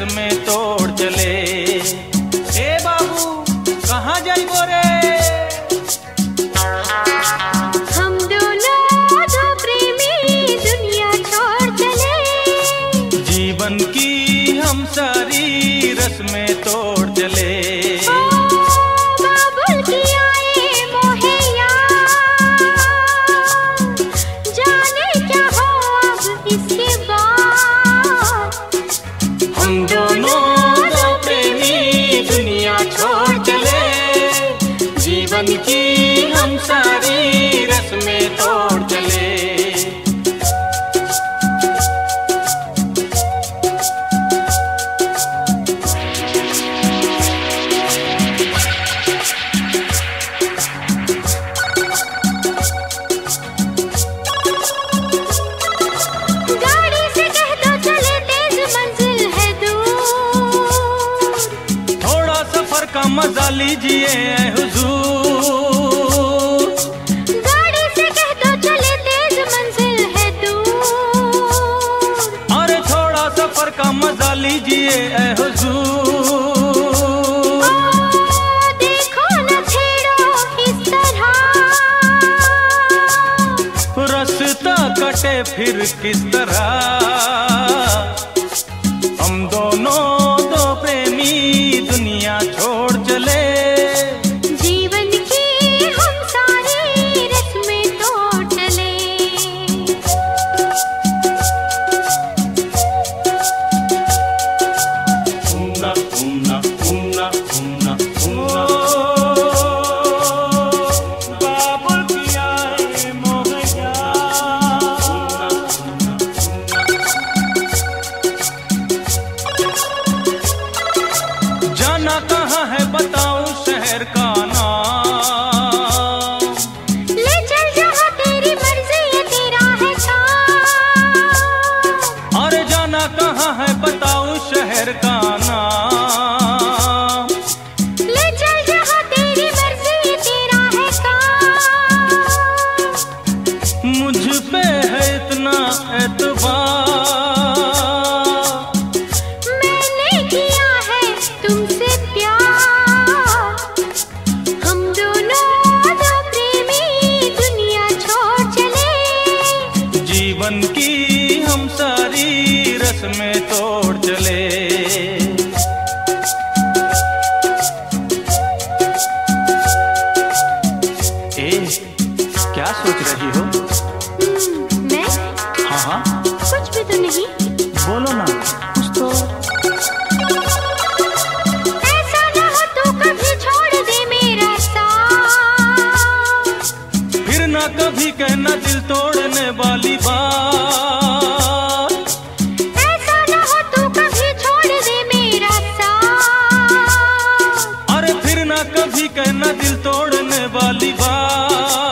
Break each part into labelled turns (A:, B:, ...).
A: में तोड़ चले। ए बाबू कहाँ
B: छोड़ चले।
A: जीवन की हम सारी रस में तोड़ चले।
B: बाबुल
A: मज़ा लीजिए हुजूर।
B: गाड़ी से कह दो चले तेज मंजिल है दूर।
A: अरे थोड़ा सफ़र का मज़ा लीजिए हुजूर।
B: ओ देखो न छेड़ो इस तरह।
A: रास्ता कटे फिर किस तरह। पे है इतना एतबार।
B: मैंने किया है तुमसे प्यार। हम दोनों दो प्रेमी दुनिया छोड़ चले।
A: जीवन की हम सारी रस में तोड़ चले। क्या सोच रही हो? तोड़ने वाली बात।
B: ऐसा ना हो तू कभी छोड़ दे मेरा साथ।
A: अरे फिर ना कभी कहना दिल तोड़ने वाली बात।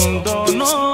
A: চন্দন